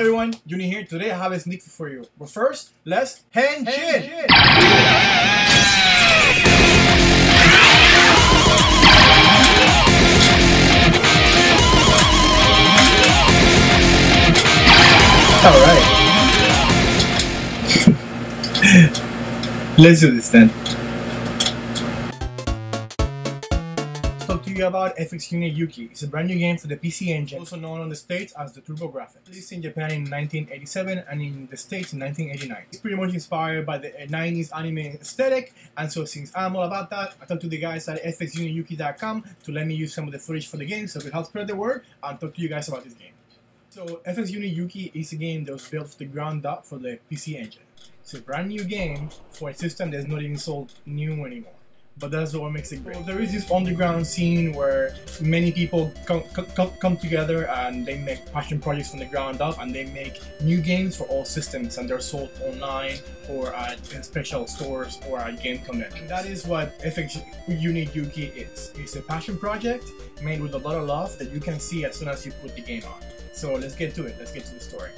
everyone, Yunier here. Today I have a sneak for you. But first, let's henshin. All right. let's do this then. About FX Unit Yuki. It's a brand new game for the PC Engine, also known on the States as the Turbo TurboGrafx. Released in Japan in 1987 and in the States in 1989. It's pretty much inspired by the 90s anime aesthetic, and so since I'm all about that, I talked to the guys at fxunityuki.com to let me use some of the footage for the game so it can help spread the word and talk to you guys about this game. So FX Unit Yuki is a game that was built from the ground up for the PC Engine. It's a brand new game for a system that's not even sold new anymore but that's what makes it great. So there is this underground scene where many people come, come, come together and they make passion projects from the ground up and they make new games for all systems and they're sold online or at special stores or at game conventions. That is what FX Unit Yuki is. It's a passion project made with a lot of love that you can see as soon as you put the game on. So let's get to it. Let's get to the story.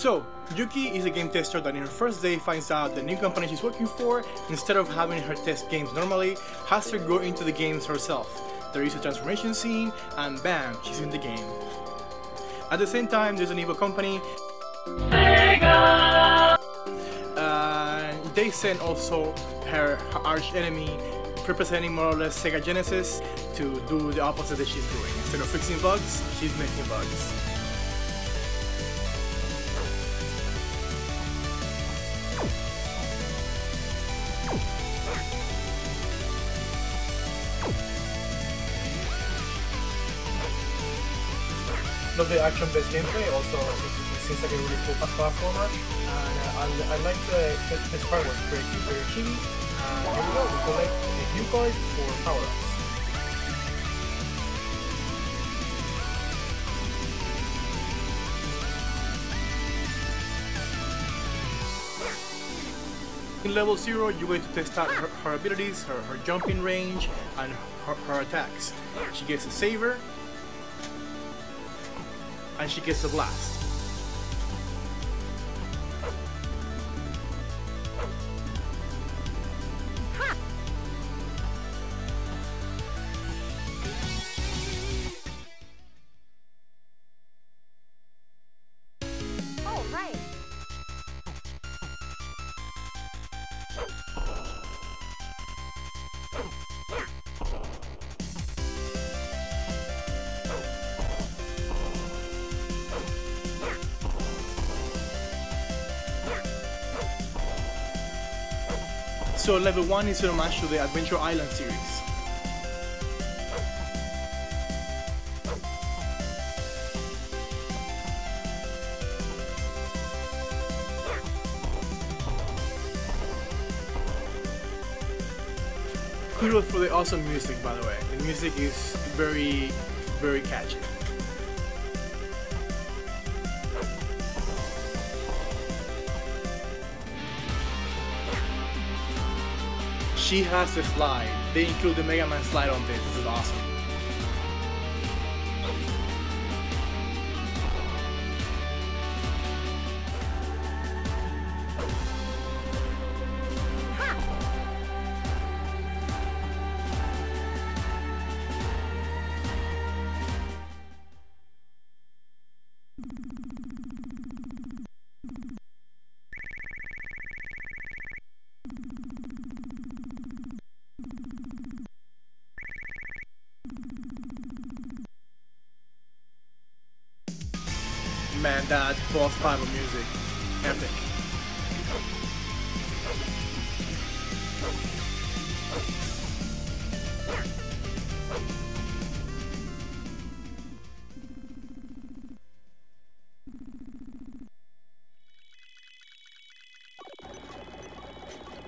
So, Yuki is a game tester that in her first day finds out the new company she's working for, instead of having her test games normally, has her go into the games herself. There is a transformation scene, and bam, she's in the game. At the same time, there's an evil company. Uh, they send also her, her arch enemy, representing more or less Sega Genesis, to do the opposite that she's doing. Instead of fixing bugs, she's making bugs. Love the action-based gameplay. Also, it seems like a really cool platformer. And uh, I, I like the, this part was very cute, very. And here we go, we collect a view card for power-ups. In level 0, you get to test out her, her abilities, her, her, jumping range, and her, her attacks. She gets a saver, and she gets a blast. So level 1 is a homage to the Adventure Island series. Kudos for the awesome music by the way. The music is very, very catchy. She has the slide. They include the Mega Man slide on this. This is awesome. Man, that boss battle music, epic.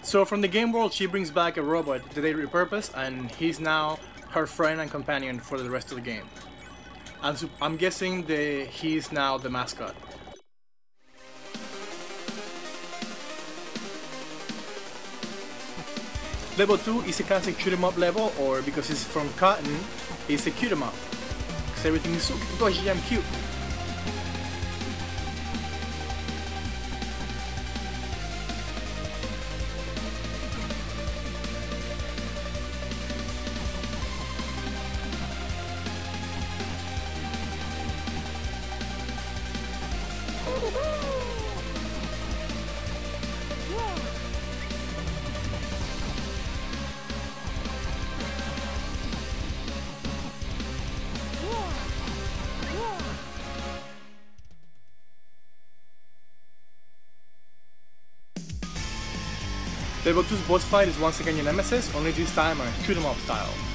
So from the game world, she brings back a robot that they repurposed, and he's now her friend and companion for the rest of the game. I'm, I'm guessing the, he's now the mascot. Level 2 is a classic shoot 'em up level, or because it's from Cotton, it's a cute 'em up. Because everything is so gosh damn cute. Level 2's boss fight is once again your nemesis, only this time a shoot 'em up style.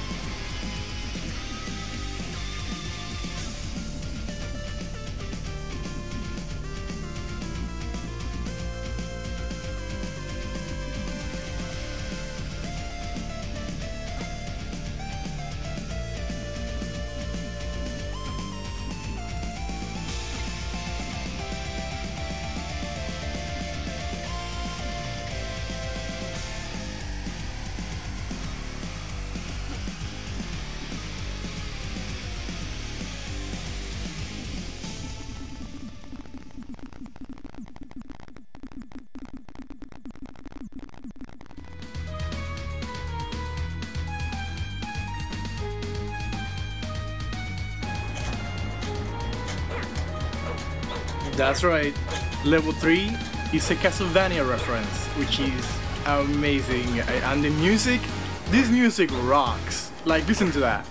That's right, level 3 is a Castlevania reference, which is amazing. And the music, this music rocks. Like, listen to that.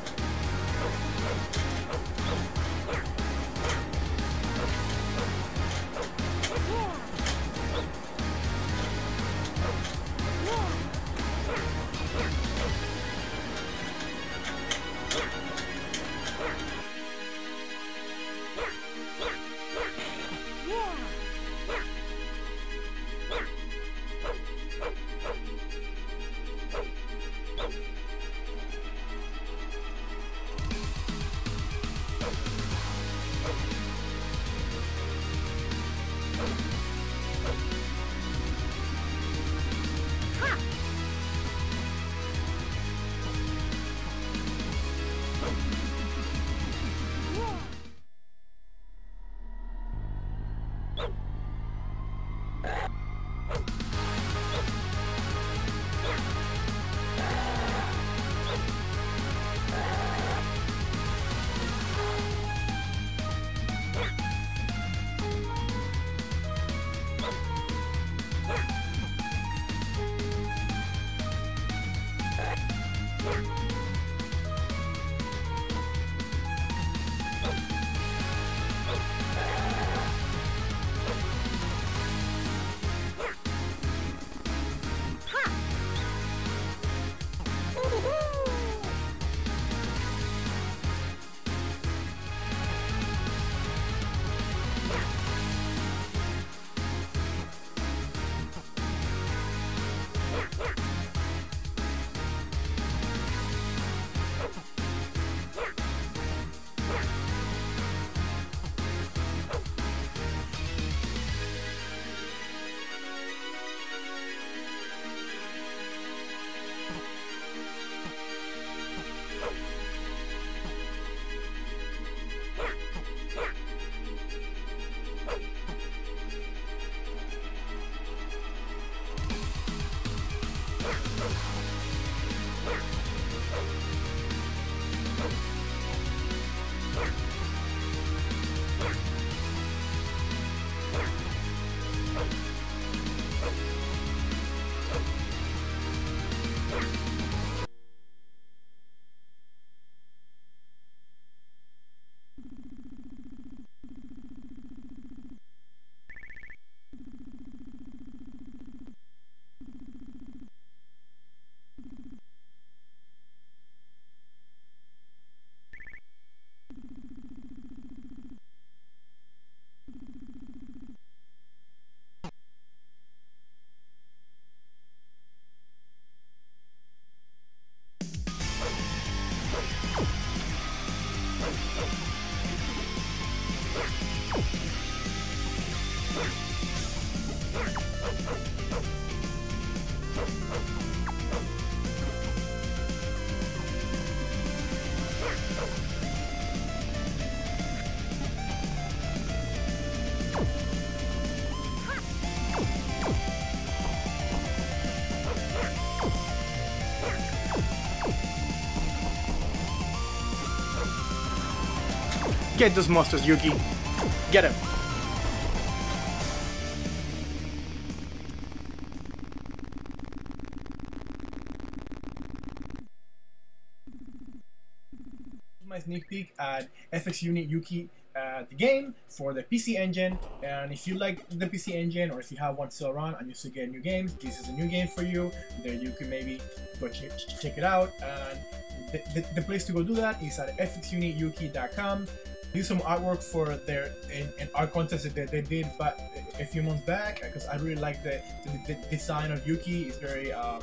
Get those monsters, Yugi. Get him. my sneak peek at FX Unit Yuki uh, the game for the PC Engine. And if you like the PC Engine or if you have one still around and you still get new games this is a new game for you there you can maybe go ch check it out. And the, the, the, place to go do that is at fxunityuki.com do some artwork for their in, in art contest that they, they did but a few months back because I really like the, the, the, design of Yuki. It's very uh,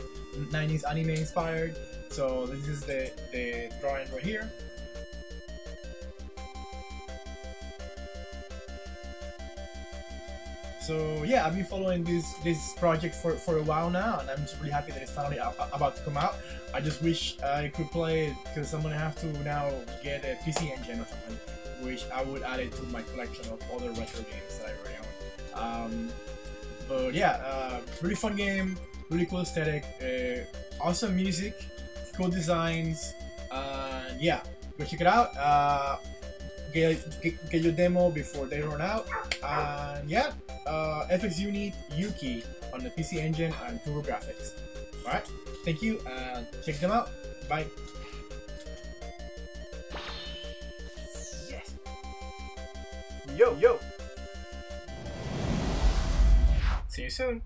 90s anime inspired. So this is the, the drawing right here. So yeah, I've been following this this project for, for a while now, and I'm just really happy that it's finally about to come out. I just wish I could play it because I'm gonna have to now get a PC engine or something, which I would add it to my collection of other retro games that I already own. Um, but yeah, uh, really fun game, really cool aesthetic, uh, awesome music, cool designs, uh, yeah, go check it out. Uh, get, get, get your demo before they run out, and yeah uh, FX Unit Yuki on the PC Engine and TurboGrafx. Alright, thank you and check them out. Bye. Yo, yo. See you soon.